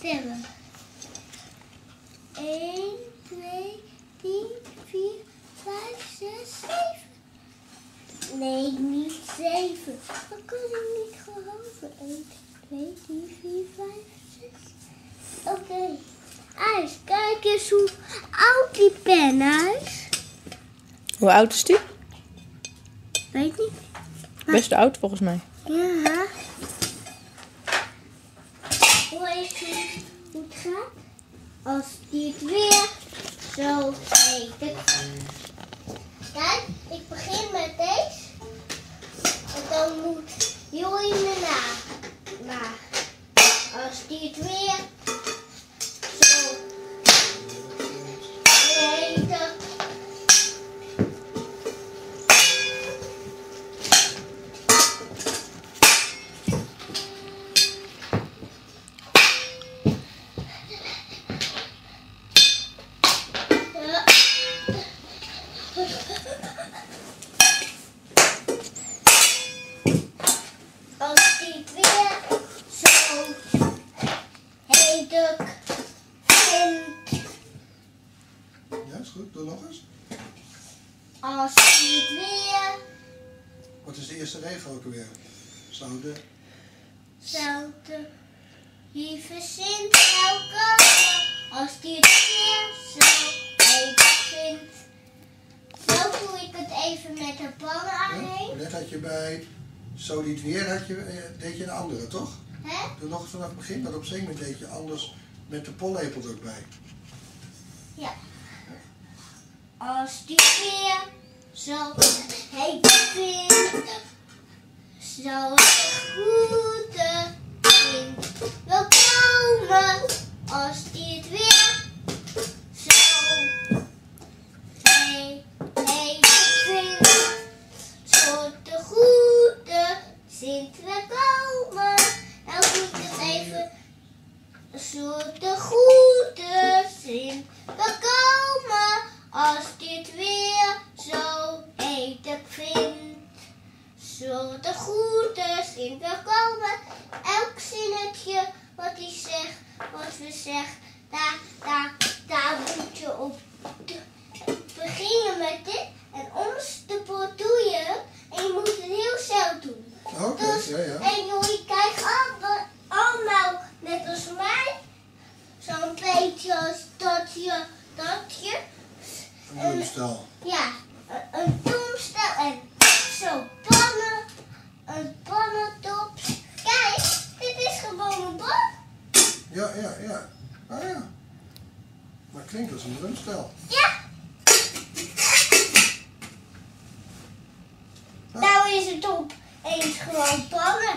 Tellen. 1, 2, 3, 4, 5, 6, 7. Nee, niet 7. Dat kan ik niet geloven. 1, 2, 3, 4, 5, 6. Oké. Ijs, kijk eens hoe oud die pen is. Hoe oud is die? Weet niet. Best oud volgens mij. Ja. Hoe is het, het gaat? Als die het weer zo heet. Weer zo heet vindt. Ja, is goed. Doe nog eens. Als die het weer Wat is de eerste regel ook alweer? Zouden. zouden lieve Sint komen. Als die het weer zo heet vindt. Zo doe ik het even met de pannen Ja? aanheen. Net had je bij Zo niet weer, had je, eh, deed je een andere, toch? Hè? Doe nog vanaf het begin, dat op z'n moment deed je anders met de pollepel er ook bij. Ja. Als die weer zo heet vindt, zal de goede wind wel komen. Als die zo de goede zin bekomen als dit weer zo heet vind. Zo de goede zin bekomen. Elk zinnetje wat hij zegt, wat we zeggen, daar, daar, daar moet je op beginnen met dit. En onderste doe je en je moet het heel zelf doen. Oké, Dus, ja, ja. en jullie krijgen allemaal, allemaal, net als mij, zo'n beetje als dat je, dat je, Een bloemstel. ja, een, toemstel en zo pannen, een pannentop. Kijk, dit is gewoon een bal. Ja, ja, ja. Ah ja. Maar klinkt als een drumstel. Ja. Nou is het op eens gewoon pannen.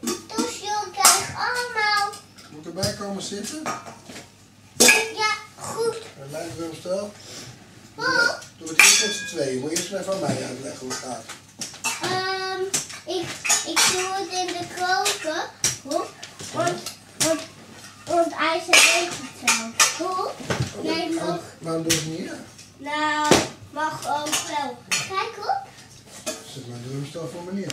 Dus jullie krijgen allemaal, Moet erbij komen zitten. Een mijn drumstel. Paul. Doe het eerst met z'n tweeën. Moet je eerst even aan mij uitleggen hoe het gaat. Ehm, ik, ik doe het in de koken. Hoe? Want, want, want hij weet het zelf. Hoe? Jij mag, Waarom- doe je het niet nou, mag ook wel. Kijk op. Zet mijn drumstel voor meneer.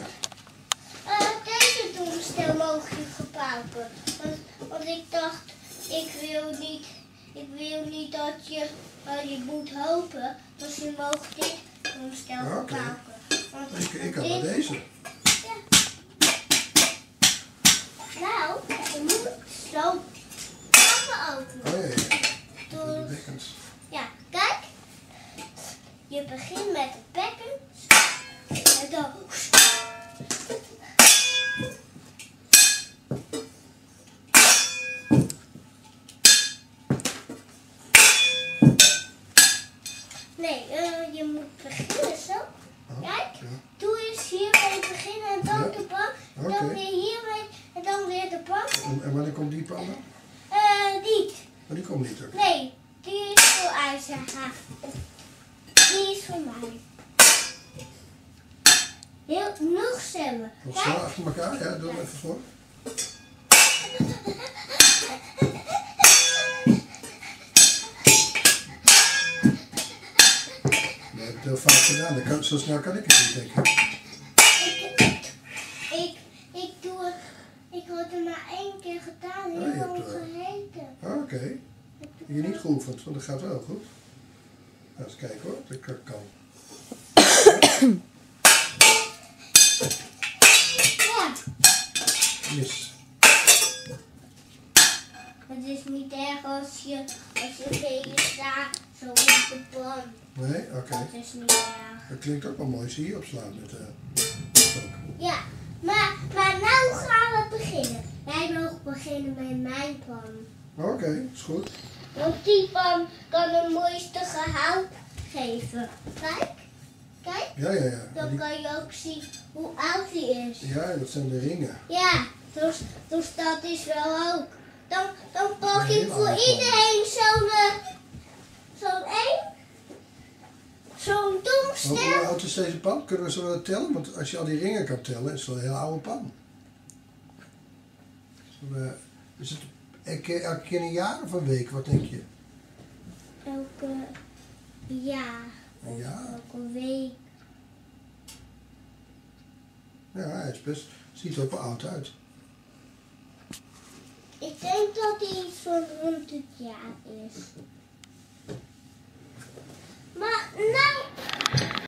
Eh, deze doemstel mogen je gebruiken. Want, want ik dacht, ik wil niet, ik wil niet dat je, eh, je moet hopen. Dus je mag dit doemstel Oké. gebruiken. Want Ik, ik had dit- maar deze. Ja. Nou, je moet zo pakken openen. Oh ja, ja. Bekkens. Ja, kijk. Je begint met het bekken. En dan... Nee, eh, je moet beginnen zo. Oh, Kijk, ja. doe eens hiermee beginnen en dan Ja. de bank. En Oké. dan weer hiermee en dan weer de bank. En, Eh, niet. Maar die komt niet ook. Nee, die is voor IJzerhaag. Die is voor mij. Heel, nog stemmen. Nog snel achter elkaar? Ja, doe hem even voor. Je hebt het heel vaak gedaan. Dat kan, zo snel kan ik het niet, denk ik. Ik, ik, ik doe het. Ik had er maar één gedaan, heel lang eh. Ah, Oké. Je niet geoefend, want dat gaat wel goed. Nou, eens kijken hoor, dat kan- kan. Ja, Mis. het is niet erg als je, als je tegen staat, zo op de pan. Nee? Oké. Dat is niet erg. Dat klinkt ook wel mooi. Zie je opslaan met de stok. Ja, maar, maar nou gaan we beginnen. Wij mogen beginnen met mijn pan. Oké, is goed. Want die pan kan het mooiste gehoud geven. Kijk, kijk, Ja, ja, ja. Dan die- kan je ook zien hoe oud die is. ja, dat zijn de ringen. Ja, dus, dus dat is wel ook. Dan, dan pak ik voor iedereen zo'n eh, zo'n één. Zo'n Hoe doemstel. oud is deze pan? Kunnen we zo wel tellen? Want als je al die ringen kan tellen, is het wel een hele oude pan. We- Is het elke keer, elke keer een jaar of een week? Wat denk je? Elke jaar, Een jaar? elke week. Ja, hij is best, ziet er ook wel oud uit. Ik denk dat hij iets van 100 jaar is. Maar nou,